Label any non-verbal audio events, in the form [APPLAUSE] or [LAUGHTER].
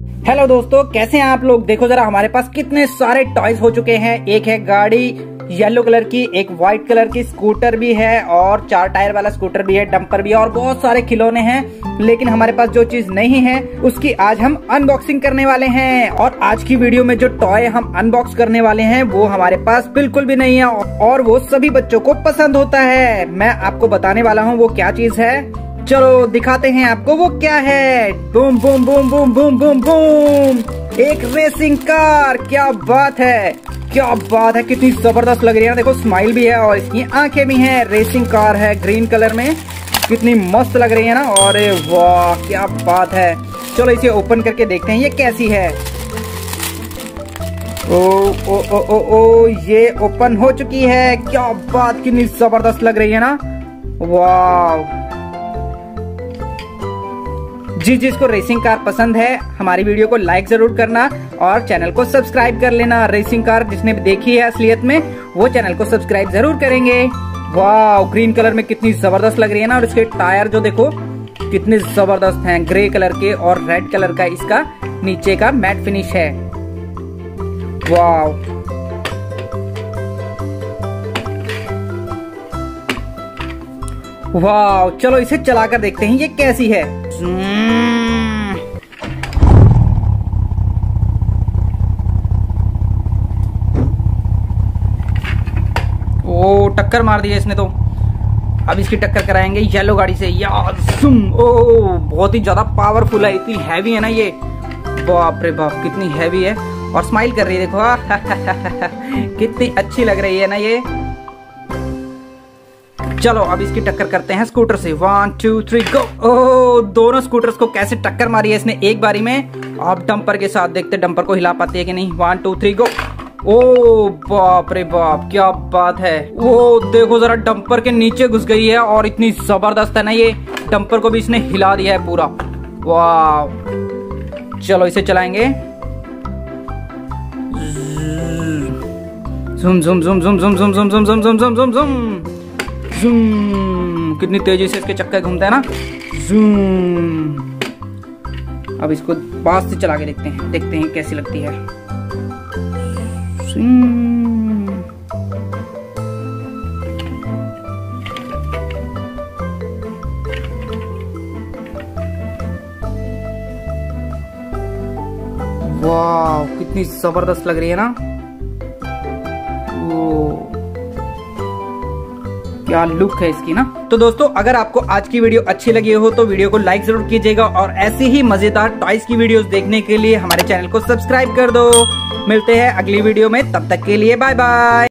Hello दोस्तों, कैसे हैं आप लोग? देखो जरा, हमारे पास कितने सारे टॉयज हो चुके हैं। एक है गाड़ी येलो कलर की, एक व्हाइट कलर की स्कूटर भी है और चार टायर वाला स्कूटर भी है डंपर भी है और बहुत सारे खिलौने हैं। लेकिन हमारे पास जो चीज़ नहीं है, उसकी आज हम अनबॉक्सिंग करने वाले हैं। और आज की वीडियो में जो टॉय हम अनबॉक्स करने वाले हैं, वो हमारे पास बिल्कुल भी नहीं है और वो सभी बच्चों को पसंद होता है। मैं आपको बताने वाला हूँ, वो क्या चीज़ है। चलो दिखाते हैं आपको वो क्या है। Boom boom boom boom boom boom boom. एक रेसिंग कार क्या बात है। क्या बात है, कितनी ज़बरदस्त लग रही है देखो स्माइल भी है और इसकी आँखें भी हैं। रेसिंग कार है ग्रीन कलर में। कितनी मस्त लग रही है ना। और वाह, क्या बात है। चलो इसे ओपन करके देखते हैं। ये कैसी है? ओ ओ ओ ओ ओ, ये ओपन हो चुकी है। क्या बात, कितनी ज़बरदस्त लग रही है ना। वाह। जिस जिसको रेसिंग कार पसंद है, हमारी वीडियो को लाइक ज़रूर करना और चैनल को सब्सक्राइब कर लेना। रेसिंग कार जिसने देखी है असलियत में, वो चैनल को सब्सक्राइब ज़रूर करेंगे। वाह ग्रीन कलर में कितनी ज़बरदस्त लग रही है ना, और इसके टायर जो देखो, कितने ज़बरदस्त हैं। ग्रे कलर के और रेड कलर का इसका नीचे का मैट फिनिश है। वाह वाह चलो इसे चलाकर देखते हैं, ये कैसी है? ओ, टक्कर मार दिया इसने तो। अब इसकी टक्कर कराएँगे येलो गाड़ी से। यार सुम ओ, बहुत ही ज़्यादा पावरफुल है, इतनी हैवी है ना ये। बाप रे बाप, कितनी हैवी है। और स्माइल कर रही है, देखो। [LAUGHS] कितनी अच्छी लग रही है ना ये। चलो अब इसकी टक्कर करते हैं स्कूटर से वन टू थ्री गो ओ दोनों स्कूटर्स को कैसे टक्कर मारी है इसने एक बारी में अब डंपर के साथ देखते डंपर को हिला पाती है कि नहीं वन टू थ्री गो ओ बाप रे बाप क्या बात है वो देखो जरा डंपर के नीचे घुस गई है और इतनी ज़बरदस्त है ना ये डंपर को भी इसने हिला दिया है पूरा वाह चलो इसे चलाएँगे जुम जुम जुम जुम जुम जुम जुम जुम जुम जुम जुम जुम कितनी तेज़ी से इसके चक्कर घूमते हैं ना? जूम। अब इसको पास से चला के देखते हैं। देखते हैं कैसी लगती है। वाह, कितनी ज़बरदस्त लग रही है ना? क्या लुक है इसकी ना? तो दोस्तों, अगर आपको आज की वीडियो अच्छी लगी हो तो वीडियो को लाइक ज़रूर कीजिएगा और ऐसी ही मज़ेदार टॉयस की वीडियोस देखने के लिए हमारे चैनल को सब्सक्राइब कर दो। मिलते हैं अगली वीडियो में, तब तक के लिए बाय बाय